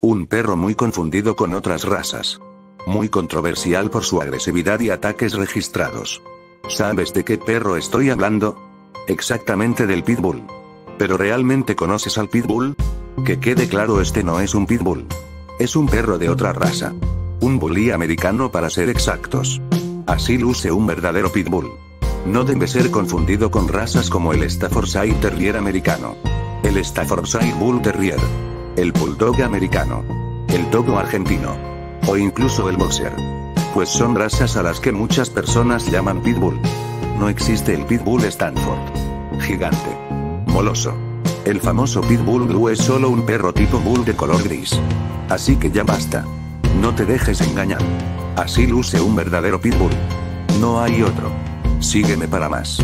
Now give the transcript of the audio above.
Un perro muy confundido con otras razas. Muy controversial por su agresividad y ataques registrados. ¿Sabes de qué perro estoy hablando? Exactamente del pitbull. ¿Pero realmente conoces al pitbull? Que quede claro, este no es un pitbull. Es un perro de otra raza. Un bully americano para ser exactos. Así luce un verdadero pitbull. No debe ser confundido con razas como el Staffordshire Terrier americano. El Staffordshire Bull Terrier. El Bulldog americano. El Dogo argentino. O incluso el Boxer. Pues son razas a las que muchas personas llaman pitbull. No existe el pitbull Stanford. Gigante. Moloso. El famoso pitbull blue es solo un perro tipo bull de color gris. Así que ya basta. No te dejes engañar. Así luce un verdadero pitbull. No hay otro. Sígueme para más.